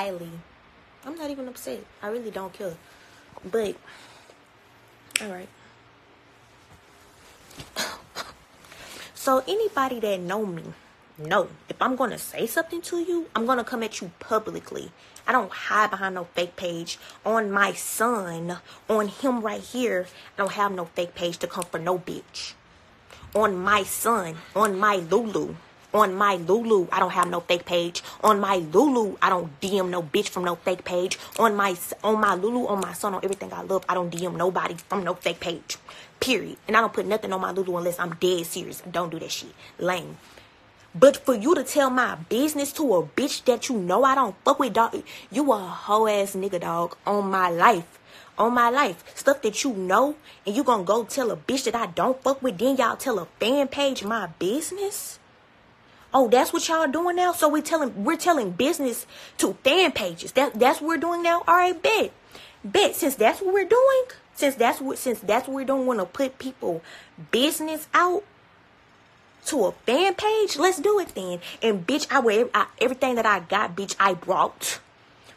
highly. I'm not even upset. I really don't care. But all right. so anybody that know me, know if I'm gonna say something to you, I'm gonna come at you publicly. I don't hide behind no fake page. On my son, on him right here, I don't have no fake page to come for no bitch. On my son, on my Lulu, on my Lulu, I don't have no fake page. On my Lulu, I don't DM no bitch from no fake page. On my on my Lulu, on my son, on everything I love, I don't DM nobody from no fake page. Period. And I don't put nothing on my Lulu unless I'm dead serious. Don't do that shit. Lame. But for you to tell my business to a bitch that you know I don't fuck with, dog, you a hoe ass nigga, dog, on my life. On my life. Stuff that you know, and you gonna go tell a bitch that I don't fuck with, then y'all tell a fan page my business? Oh, that's what y'all doing now? So we're telling we're telling business to fan pages. That that's what we're doing now? Alright, bet. Bet since that's what we're doing, since that's what since that's what we don't wanna put people business out to a fan page, let's do it then. And bitch, I wear I, everything that I got, bitch, I brought.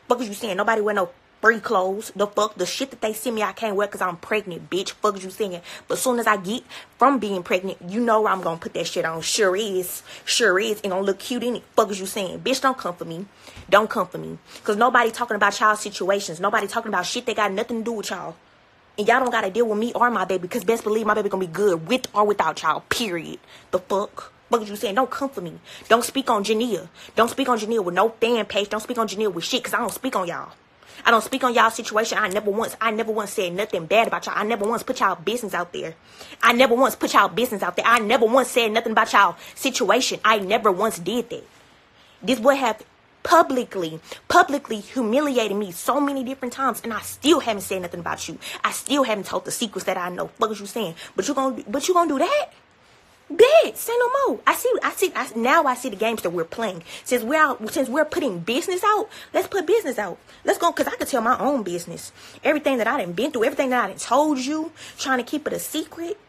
Fuck is you saying? Nobody wear no free clothes. The fuck, the shit that they send me, I can't wear because I'm pregnant, bitch. Fuck you saying? But soon as I get from being pregnant, you know I'm gonna put that shit on. Sure is, sure is, and gonna look cute in it. Fuck you saying? Bitch, don't come for me. Don't come for me. Cause nobody talking about y'all situations. Nobody talking about shit that got nothing to do with y'all. And y'all don't gotta deal with me or my baby, because best believe my baby gonna be good with or without y'all. Period. The fuck? Fuck you saying? Don't come for me. Don't speak on Jania. Don't speak on Jania with no fan page. Don't speak on Jania with shit, cause I don't speak on y'all. I don't speak on y'all situation. I never once, I never once said nothing bad about y'all. I never once put y'all business out there. I never once put y'all business out there. I never once said nothing about y'all situation. I never once did that. This boy have publicly, publicly humiliated me so many different times, and I still haven't said nothing about you. I still haven't told the secrets that I know. What is you saying? But you gonna, but you gonna do that? Bitch, say no more. I see. I see. I, now I see the games that we're playing. Since we're out, since we're putting business out, let's put business out. Let's go, cause I can tell my own business. Everything that I done been through, everything that I done told you, trying to keep it a secret.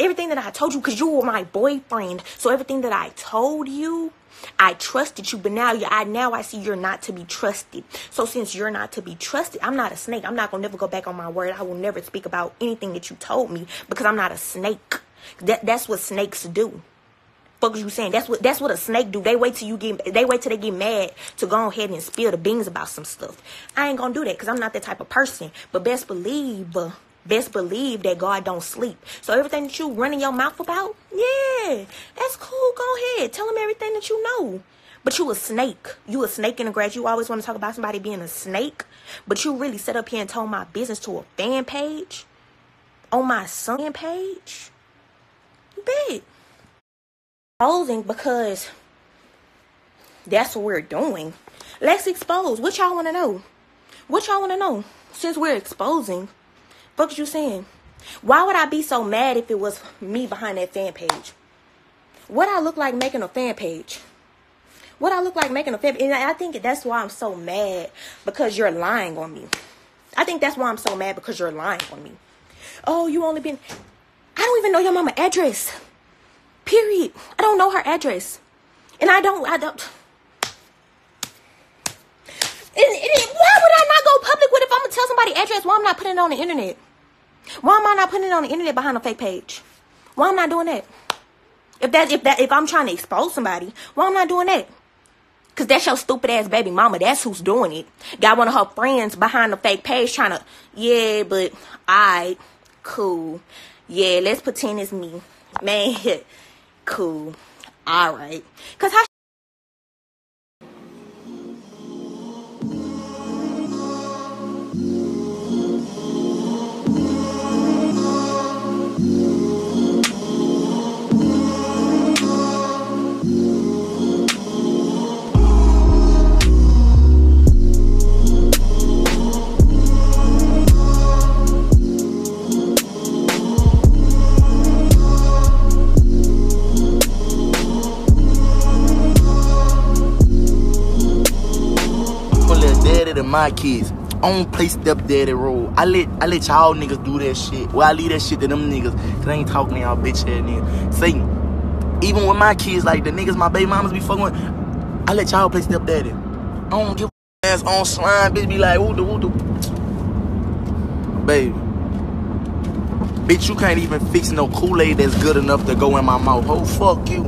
Everything that I told you, cause you were my boyfriend. So everything that I told you, I trusted you, but now you, I now I see you're not to be trusted. So since you're not to be trusted, I'm not a snake. I'm not gonna never go back on my word. I will never speak about anything that you told me because I'm not a snake. That that's what snakes do. Fuck you saying? That's what that's what a snake do. They wait till you get they wait till they get mad to go ahead and spill the beans about some stuff. I ain't gonna do that because I'm not that type of person. But best believe, best believe that God don't sleep. So everything that you running your mouth about, yeah, that's cool. Go ahead, tell him everything that you know. But you a snake. You a snake in the grass. You always want to talk about somebody being a snake. But you really set up here and told my business to a fan page on my son page bed. Exposing because that's what we're doing. Let's expose. What y'all want to know? What y'all want to know? Since we're exposing, what you saying? Why would I be so mad if it was me behind that fan page? What I look like making a fan page? What I look like making a fan? And I think that's why I'm so mad because you're lying on me. I think that's why I'm so mad because you're lying on me. Oh, you only been. Don't even know your mama address. Period. I don't know her address. And I don't, I don't. And, and, why would I not go public with if I'm gonna tell somebody address? Why I'm not putting it on the internet? Why am I not putting it on the internet behind a fake page? Why am I not doing that? If that if that if I'm trying to expose somebody, why I'm not doing that? Cause that's your stupid ass baby mama. That's who's doing it. Got one of her friends behind the fake page trying to, yeah, but I, cool. Yeah, let's pretend it's me. Man, cool. All right. Cause how my kids. I don't play stepdaddy role. I let I let y'all niggas do that shit. Well, I leave that shit to them niggas. Cause I ain't talking to y'all bitch ass niggas. Say, even with my kids, like the niggas my baby mamas be fucking with, I let y'all play stepdaddy. I don't give ass on slime, bitch be like, woo the woo the. Baby. Bitch, you can't even fix no Kool-Aid that's good enough to go in my mouth. Oh, fuck you.